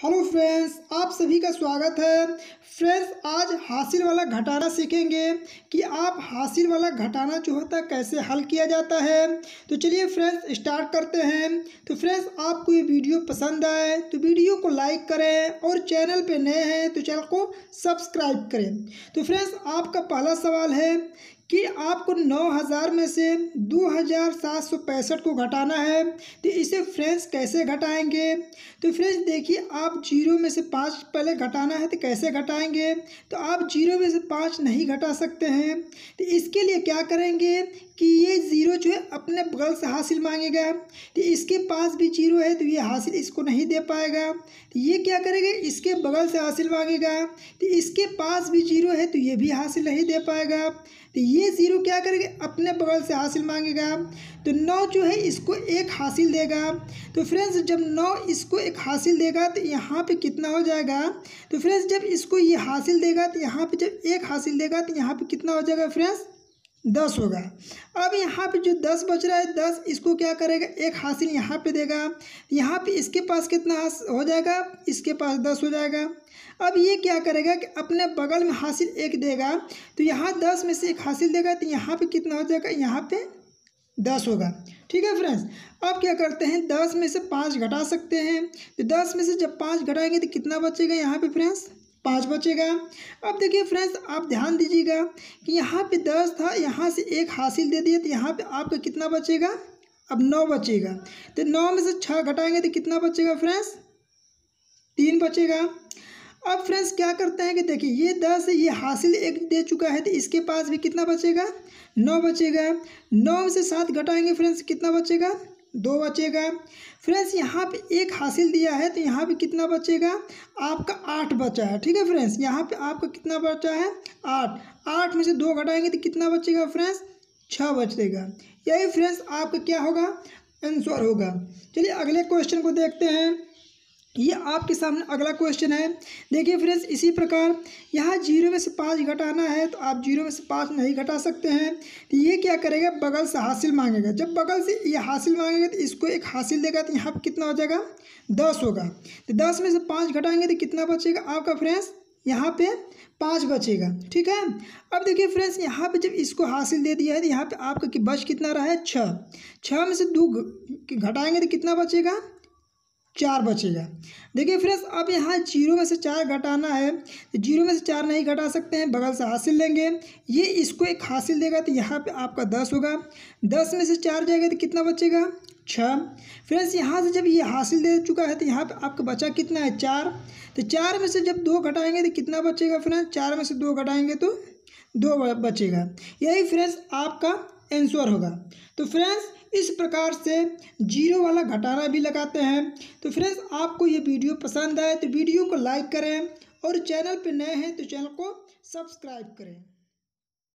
Hello friends, आप सभी का स्वागत है। फ्रेंड्स, आज हासिल वाला घटाना सीखेंगे कि आप हासिल वाला घटाना जो होता है, कैसे हल किया जाता है। तो चलिए फ्रेंड्स, स्टार्ट करते हैं। तो फ्रेंड्स, आपको ये वीडियो पसंद आए तो वीडियो को लाइक करें और चैनल पे नए हैं तो चैनल को सब्सक्राइब करें। तो फ्रेंड्स, आपका पहला सवाल है कि आपको नौ हज़ार में से दो हज़ार सात सौ पैंसठ को घटाना है तो इसे फ्रेंड्स कैसे घटाएँगे? तो फ्रेंड्स देखिए, आप ज़ीरो में से पाँच पहले घटाना है तो कैसे घटाएँगे? तो आप ज़ीरो में से पाँच नहीं घटा सकते हैं। तो इसके लिए क्या करेंगे कि ये ज़ीरो जो है, अपने बगल से हासिल मांगेगा। तो इसके पास भी ज़ीरो है तो ये हासिल इसको नहीं दे पाएगा। तो ये क्या करेगा? इसके बगल से हासिल मांगेगा। तो इसके पास भी ज़ीरो है तो ये भी हासिल नहीं दे पाएगा। तो ये ज़ीरो क्या करेगा? अपने बगल से हासिल मांगेगा। तो नौ जो है, इसको एक हासिल देगा। तो फ्रेंड्स, जब नौ इसको एक हासिल देगा तो यहाँ पे कितना हो जाएगा? तो फ्रेंड्स, जब इसको ये हासिल देगा तो यहाँ पे जब एक हासिल देगा तो यहाँ पे कितना हो जाएगा फ्रेंड्स? दस होगा। अब यहाँ पे जो दस बच रहा है, दस इसको क्या करेगा? एक हासिल यहाँ पे देगा। यहाँ पे इसके पास कितना हो जाएगा? इसके पास दस हो जाएगा। अब ये क्या करेगा कि अपने बगल में हासिल एक देगा तो यहाँ दस में से एक हासिल देगा तो यहाँ पे कितना हो जाएगा? यहाँ पे दस होगा। ठीक है फ्रेंड्स? अब क्या करते हैं? दस में से पाँच घटा सकते हैं। तो दस में से जब पाँच घटाएँगे तो कितना बचेगा यहाँ पे फ्रेंड्स? पाँच बचेगा। अब देखिए फ्रेंड्स, आप ध्यान दीजिएगा कि यहाँ पे दस था, यहाँ से एक हासिल दे दिए तो यहाँ पे आपका कितना बचेगा? अब नौ बचेगा। तो नौ में से छः घटाएँगे तो कितना बचेगा फ्रेंड्स? तीन बचेगा। अब फ्रेंड्स, क्या करते हैं कि देखिए, ये दस ये हासिल एक दे चुका है तो इसके पास भी कितना बचेगा? नौ बचेगा। नौ से सात घटाएँगे फ्रेंड्स, कितना बचेगा? दो बचेगा। फ्रेंड्स, यहाँ पे एक हासिल दिया है तो यहाँ पे कितना बचेगा? आपका आठ बचा है, ठीक है फ्रेंड्स? यहाँ पे आपका कितना बचा है? आठ। आठ में से दो घटाएँगे तो कितना बचेगा फ्रेंड्स? छः बचेगा यही फ्रेंड्स, आपका क्या होगा? आंसर होगा। चलिए, अगले क्वेश्चन को देखते हैं। ये आपके सामने अगला क्वेश्चन है। देखिए फ्रेंड्स इसी प्रकार यहाँ ज़ीरो में से पाँच घटाना है तो आप ज़ीरो में से पाँच नहीं घटा सकते हैं। तो ये क्या करेगा? बगल से हासिल मांगेगा। जब बगल से ये हासिल मांगेगा तो इसको एक हासिल देगा तो यहाँ पर कितना हो जाएगा? दस होगा। तो दस में से पाँच घटाएँगे तो कितना बचेगा आपका फ्रेंड्स यहाँ पे पाँच बचेगा। ठीक है? अब देखिए फ्रेंड्स यहाँ पे जब इसको हासिल दे दिया है तो यहाँ पे आपका कि बच कितना रहा है? छः। छः में से दो घटाएँगे तो कितना बचेगा? चार बचेगा। देखिए फ्रेंड्स, अब यहाँ ज़ीरो में से चार घटाना है तो ज़ीरो में से चार नहीं घटा सकते हैं, बगल से हासिल लेंगे। ये इसको एक हासिल देगा तो यहाँ पे आपका दस होगा। दस में से चार जाएगा तो कितना बचेगा? छः। फ्रेंड्स, यहाँ से जब ये हासिल दे चुका है तो यहाँ पे आपका बचा कितना है? चार। तो चार में से जब दो घटाएँगे तो कितना बचेगा फ्रेंड्स? चार में से दो घटाएँगे तो दो बचेगा। यही फ्रेंड्स, आपका आंसर होगा। तो फ्रेंड्स इस प्रकार से ज़ीरो वाला घटाना भी लगाते हैं। तो फ्रेंड्स आपको ये वीडियो पसंद आए तो वीडियो को लाइक करें और चैनल पर नए हैं तो चैनल को सब्सक्राइब करें।